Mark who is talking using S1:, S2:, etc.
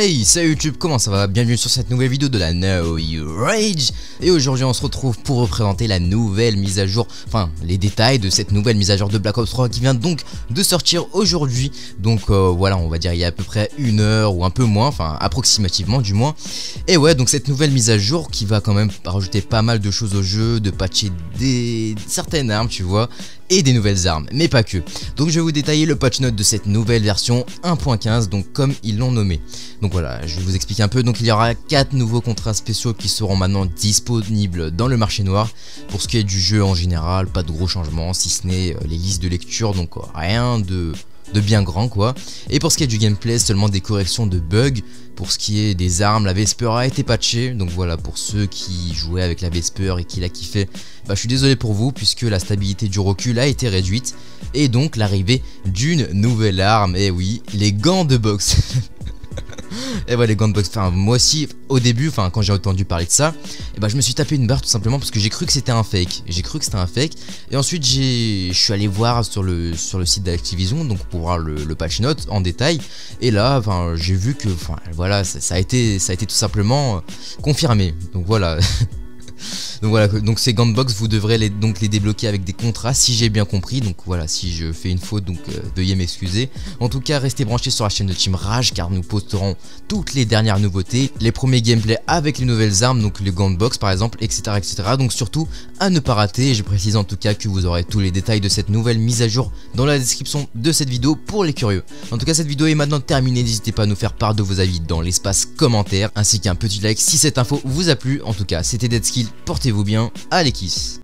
S1: Hey, salut YouTube, comment ça va? Bienvenue sur cette nouvelle vidéo de la Now You Rage Et aujourd'hui on se retrouve pour représenter la nouvelle mise à jour, enfin les détails de cette nouvelle mise à jour de Black Ops 3 qui vient donc de sortir aujourd'hui Donc euh, voilà, on va dire il y a à peu près une heure ou un peu moins, enfin approximativement du moins Et ouais, donc cette nouvelle mise à jour qui va quand même rajouter pas mal de choses au jeu, de patcher des... certaines armes tu vois et des nouvelles armes, mais pas que. Donc je vais vous détailler le patch note de cette nouvelle version 1.15, donc comme ils l'ont nommé. Donc voilà, je vais vous expliquer un peu. Donc il y aura 4 nouveaux contrats spéciaux qui seront maintenant disponibles dans le marché noir. Pour ce qui est du jeu en général, pas de gros changements, si ce n'est euh, les listes de lecture, donc euh, rien de bien grand quoi. Et pour ce qui est du gameplay, seulement des corrections de bugs. Pour ce qui est des armes, la Vesper a été patchée. Donc voilà, pour ceux qui jouaient avec la Vesper et qui la kiffaient, bah, je suis désolé pour vous puisque la stabilité du recul a été réduite. Et donc l'arrivée d'une nouvelle arme, et oui, les gants de boxe. et voilà les gants moi aussi au début, quand j'ai entendu parler de ça, et bah je me suis tapé une barre tout simplement parce que j'ai cru que c'était un fake. J'ai cru que c'était un fake et ensuite je suis allé voir sur le sur le site d'Activision donc pour voir le, patch note en détail et là j'ai vu que voilà ça, a été ça a été tout simplement confirmé. Donc voilà Donc voilà, donc ces gants de box, vous devrez les, donc les débloquer avec des contrats si j'ai bien compris. Donc voilà, si je fais une faute, donc euh, veuillez m'excuser. En tout cas, restez branchés sur la chaîne de Team Rage car nous posterons toutes les dernières nouveautés, les premiers gameplays avec les nouvelles armes, donc les gants de box par exemple, etc. etc. Donc surtout à ne pas rater. Je précise en tout cas que vous aurez tous les détails de cette nouvelle mise à jour dans la description de cette vidéo pour les curieux. En tout cas, cette vidéo est maintenant terminée. N'hésitez pas à nous faire part de vos avis dans l'espace commentaire ainsi qu'un petit like si cette info vous a plu. En tout cas, c'était Dead Skill. Portez vous bien, allez kiss